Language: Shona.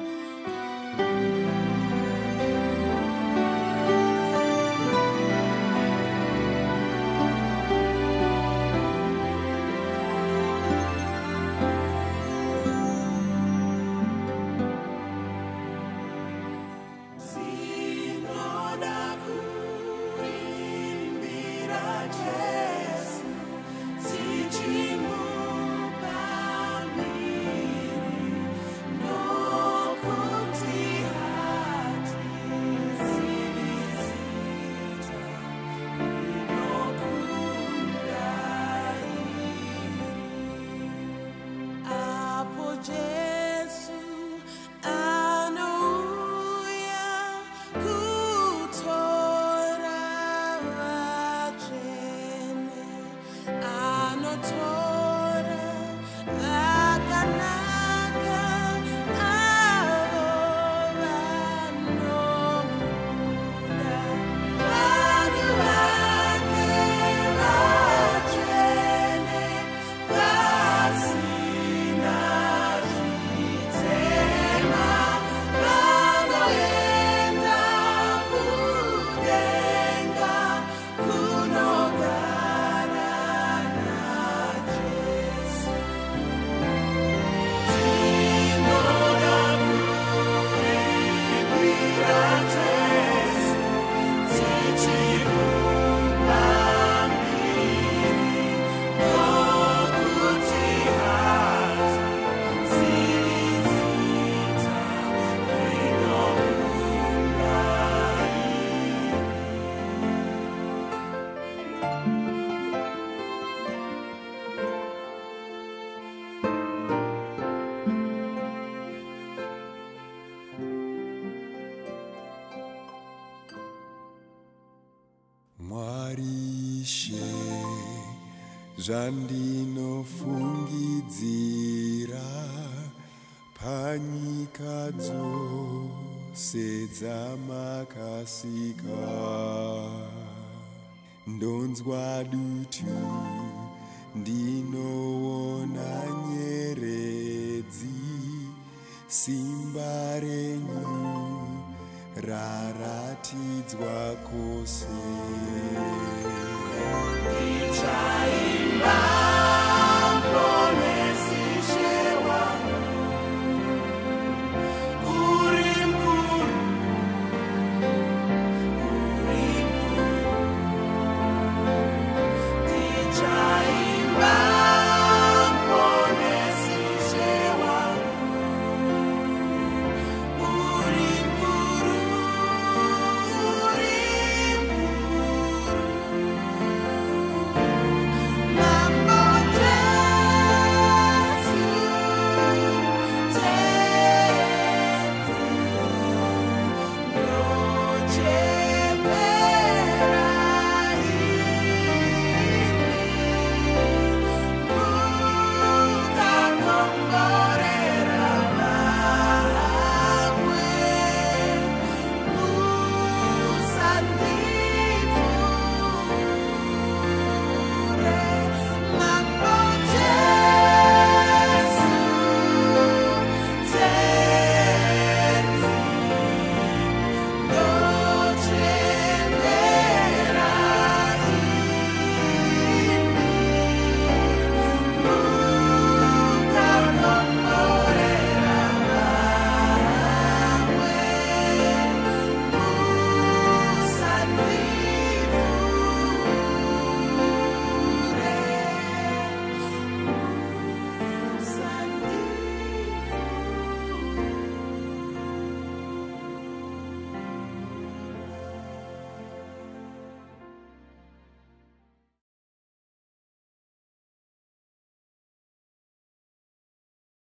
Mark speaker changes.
Speaker 1: Yeah.
Speaker 2: zvandinofungidzira panyika dzose dzamakasika ndonzwa dutu ndinoona nyeredzi simba renyu raratidzwa kose Die Zeit